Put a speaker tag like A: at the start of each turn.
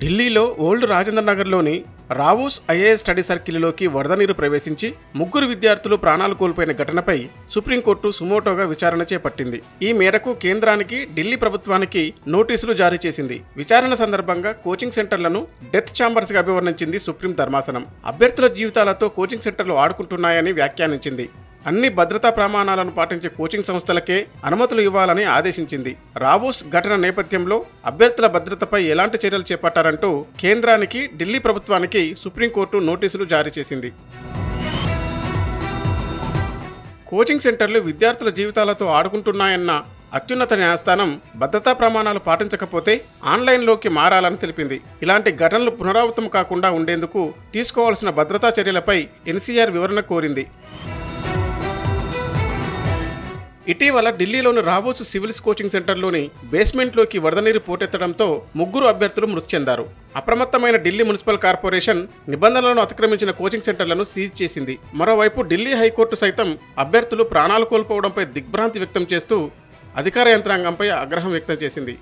A: ఢిల్లీలో ఓల్డ్ రాజేంద్ర నగర్లోని Rao's IAS study సర్కిల్లోకి వరద నీరు ప్రవేశించి ముగ్గురు విద్యార్థులు ప్రాణాలు కోల్పోయిన ఘటనపై సుప్రీంకోర్టు సుమోటోగా విచారణ చేపట్టింది. ఈ మేరకు కేంద్రానికి ఢిల్లీ ప్రభుత్వానికి నోటీసులు జారీ చేసింది. విచారణ సందర్భంగా కోచింగ్ సెంటర్లను డెత్ ఛాంబర్స్గా అభివర్ణించింది సుప్రీం ధర్మాసనం. అభ్యర్థుల జీవితాలతో కోచింగ్ సెంటర్లు ఆడుకుంటున్నాయని వ్యాఖ్యానించింది. అన్ని భద్రతా ప్రమాణాలను పాటించే కోచింగ్ సంస్థలకే అనుమతులు ఇవ్వాలని ఆదేశించింది. రావోస్ ఘటన నేపథ్యంలో అభ్యర్థుల భద్రతపై ఎలాంటి చర్యలు చేపట్టారంటూ కేంద్రానికి ఢిల్లీ ప్రభుత్వానికి సుప్రీంకోర్టు నోటీసులు జారీ చేసింది. కోచింగ్ సెంటర్లు విద్యార్థుల జీవితాలతో ఆడుకుంటున్నాయన్న అత్యున్నత న్యాయస్థానం భద్రతా ప్రమాణాలు పాటించకపోతే ఆన్లైన్లోకి మారాలని తెలిపింది. ఇలాంటి ఘటనలు పునరావృతం కాకుండా ఉండేందుకు తీసుకోవాల్సిన భద్రతా చర్యలపై ఎన్సీఆర్ వివరణ కోరింది. ఇటీవల ఢిల్లీలోని రావోస్ సివిల్స్ కోచింగ్ సెంటర్లోని బేస్మెంట్లోకి వరద నీరు పోటెత్తడంతో ముగ్గురు అభ్యర్థులు మృతి చెందారు. అప్రమత్తమైన ఢిల్లీ మున్సిపల్ కార్పొరేషన్ నిబంధనలను అతిక్రమించిన కోచింగ్ సెంటర్లను సీజ్ చేసింది. మరోవైపు ఢిల్లీ హైకోర్టు సైతం అభ్యర్థులు ప్రాణాలు కోల్పోవడంపై దిగ్భ్రాంతి వ్యక్తం చేస్తూ అధికార యంత్రాంగంపై ఆగ్రహం వ్యక్తం చేసింది.